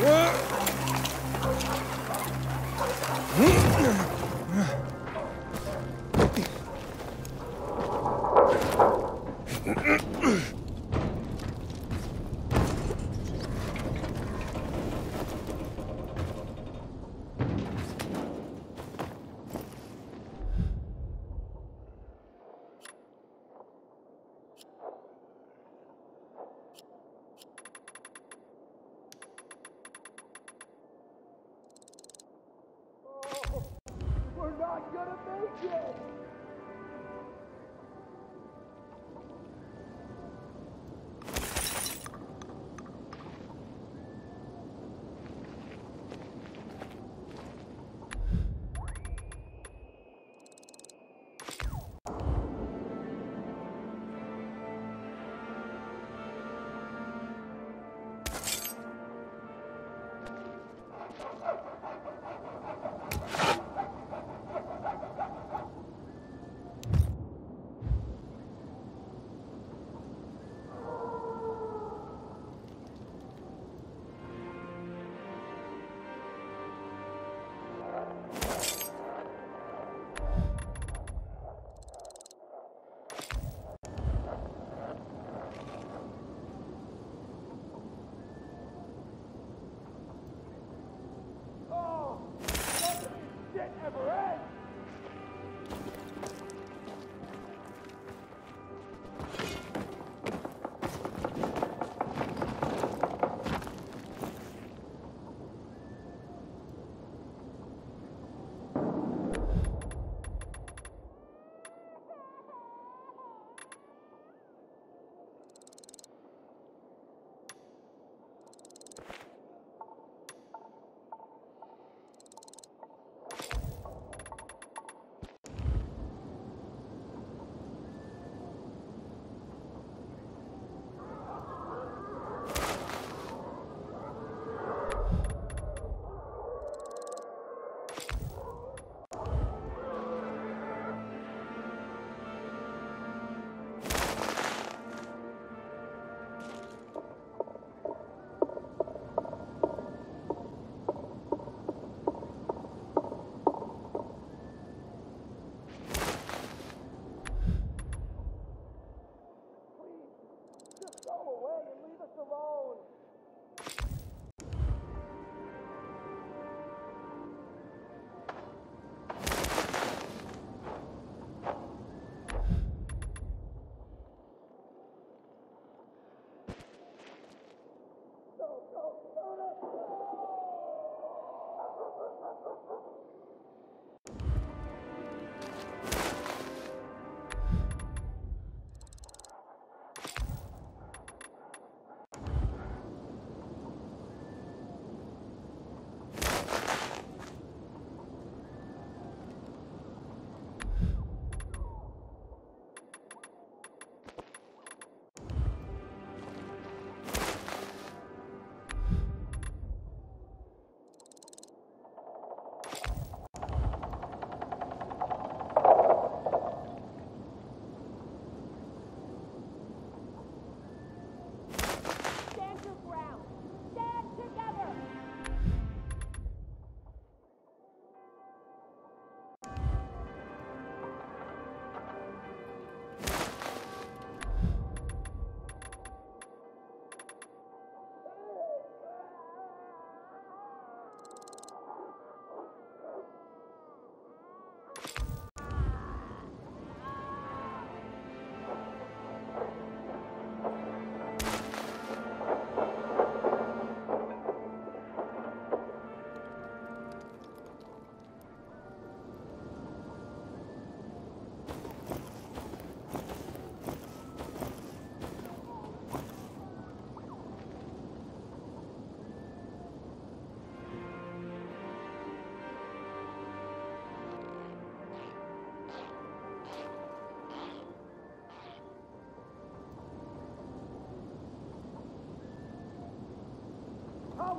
We're gonna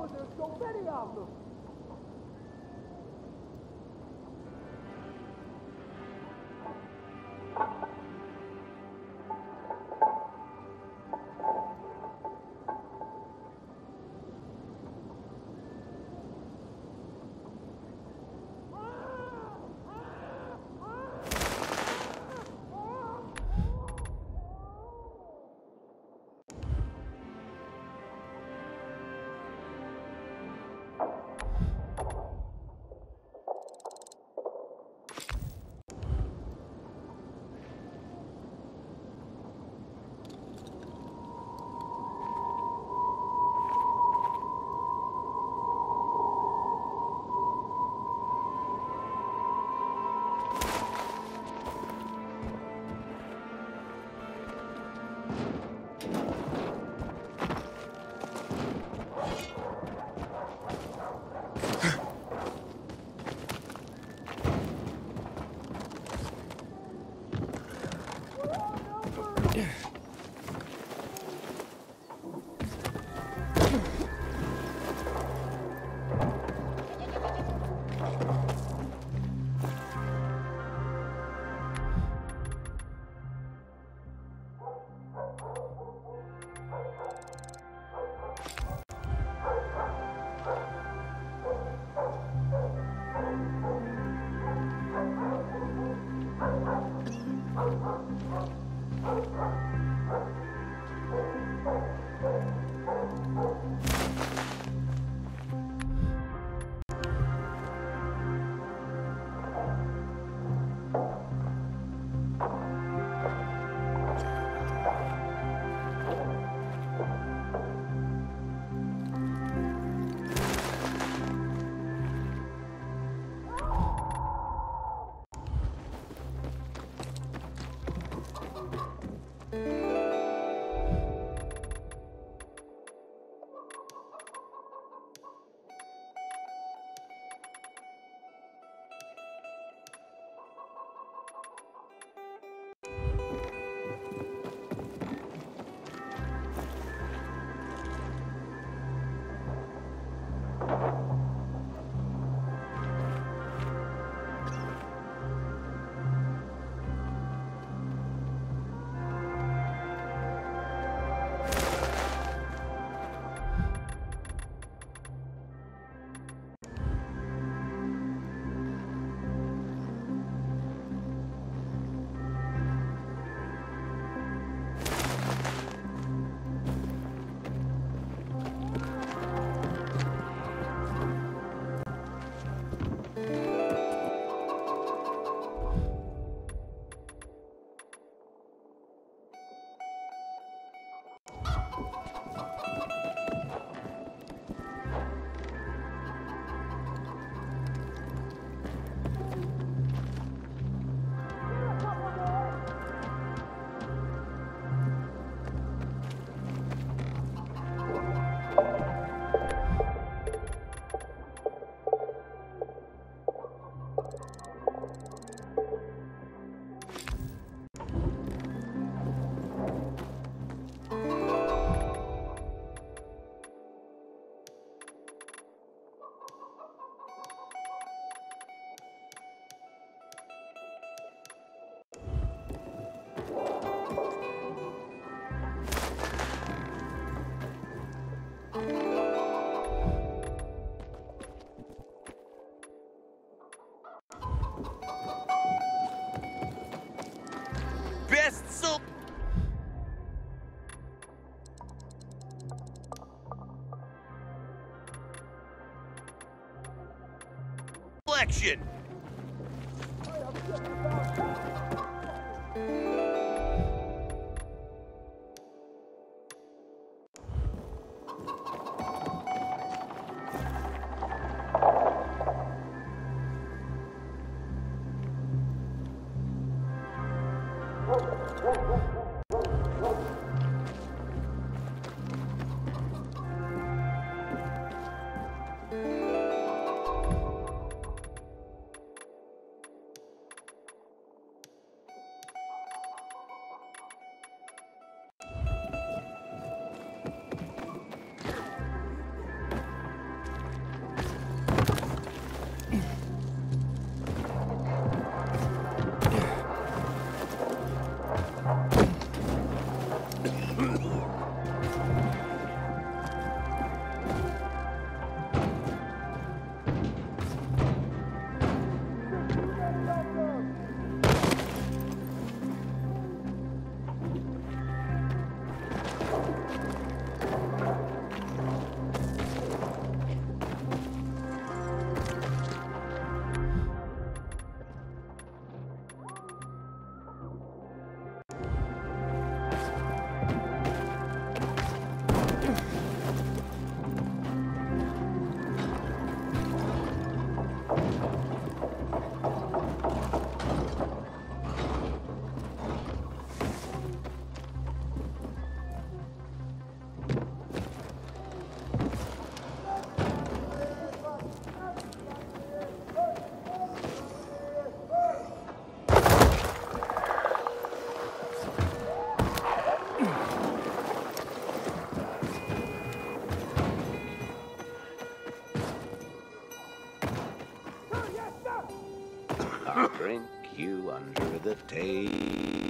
make it! How are there so many of them? action! Whoa, whoa, whoa. I'll drink you under the table.